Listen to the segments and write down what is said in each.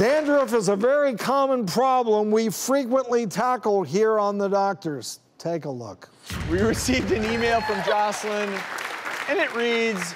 Dandruff is a very common problem we frequently tackle here on The Doctors. Take a look. We received an email from Jocelyn, and it reads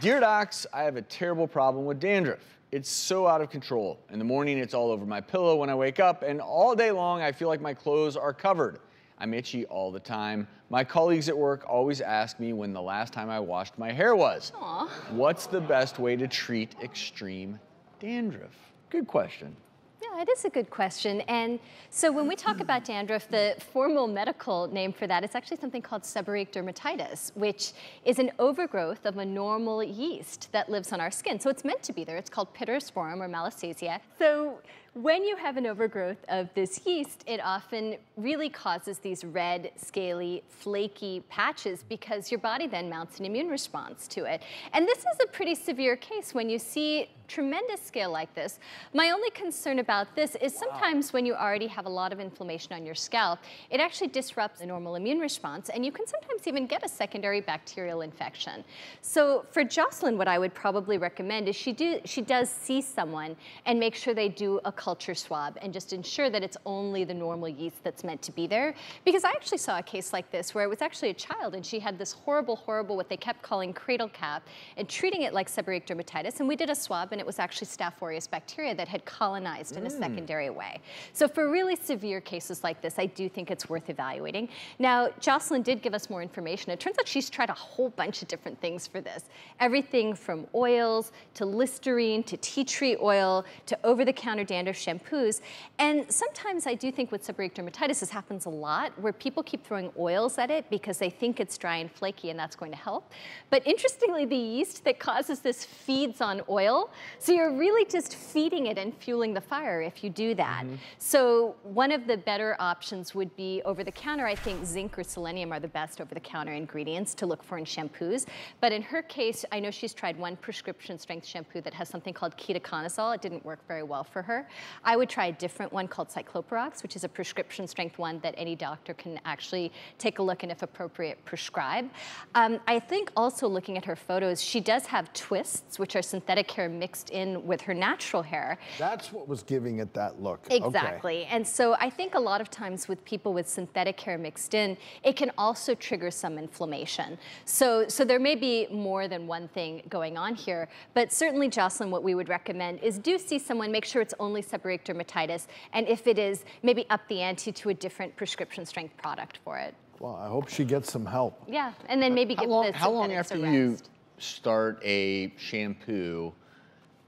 Dear Docs, I have a terrible problem with dandruff. It's so out of control. In the morning, it's all over my pillow when I wake up, and all day long, I feel like my clothes are covered. I'm itchy all the time. My colleagues at work always ask me when the last time I washed my hair was. Aw. What's the best way to treat extreme dandruff? Good question. Yeah, it is a good question. And so when we talk about dandruff, the formal medical name for that is actually something called seborrheic dermatitis, which is an overgrowth of a normal yeast that lives on our skin. So it's meant to be there. It's called pityrosporum or malassezia. So when you have an overgrowth of this yeast, it often really causes these red, scaly, flaky patches because your body then mounts an immune response to it. And this is a pretty severe case when you see tremendous scale like this. My only concern about this is sometimes when you already have a lot of inflammation on your scalp, it actually disrupts the normal immune response and you can sometimes even get a secondary bacterial infection. So for Jocelyn, what I would probably recommend is she, do, she does see someone and make sure they do a culture swab and just ensure that it's only the normal yeast that's meant to be there. Because I actually saw a case like this where it was actually a child and she had this horrible, horrible, what they kept calling cradle cap and treating it like seborrheic dermatitis. And we did a swab and it was actually Staph aureus bacteria that had colonized in a mm. secondary way. So for really severe cases like this, I do think it's worth evaluating. Now, Jocelyn did give us more information. It turns out she's tried a whole bunch of different things for this. Everything from oils to Listerine to tea tree oil to over-the-counter dandruff shampoos. And sometimes I do think with seborrheic dermatitis, this happens a lot, where people keep throwing oils at it because they think it's dry and flaky and that's going to help. But interestingly, the yeast that causes this feeds on oil. So you're really just feeding it and fueling the fire if you do that. Mm-hmm. So one of the better options would be over the counter. I think zinc or selenium are the best over the counter ingredients to look for in shampoos. But in her case, I know she's tried one prescription strength shampoo that has something called ketoconazole. It didn't work very well for her. I would try a different one called ciclopirox, which is a prescription strength one that any doctor can actually take a look and if appropriate prescribe. Um, I think also looking at her photos, she does have twists, which are synthetic hair mixed in with her natural hair. That's what was giving it that look. Okay. Exactly. And so I think a lot of times with people with synthetic hair mixed in, it can also trigger some inflammation. So, so there may be more than one thing going on here, but certainly Jocelyn, what we would recommend is do see someone, make sure it's only seborrheic dermatitis, and if it is, maybe up the ante to a different prescription strength product for it. Well, I hope she gets some help. Yeah, and then maybe How give long, how long after you start a shampoo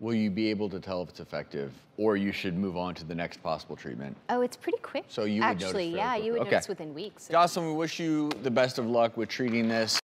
will you be able to tell if it's effective or you should move on to the next possible treatment? Oh, it's pretty quick. So you would notice Actually, yeah, quickly. you would Okay. notice within weeks. Jocelyn, we wish you the best of luck with treating this.